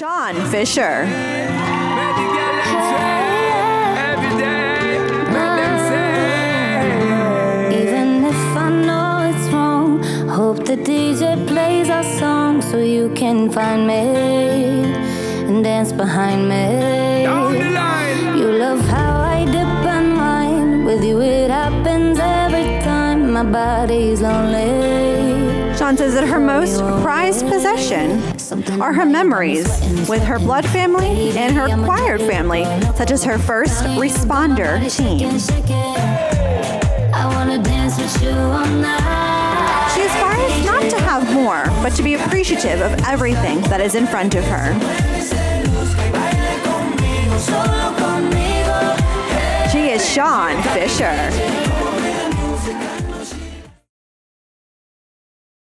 Shawn Fischer. Even if I know it's wrong, hope the DJ plays our song so you can find me and dance behind me. You love how I dip and wine. With you, it happens every time my body's lonely. Shawn says that her most prized possession are her memories with her blood family and her acquired family, such as her first responder team. She aspires not to have more, but to be appreciative of everything that is in front of her. She is Shawn Fischer.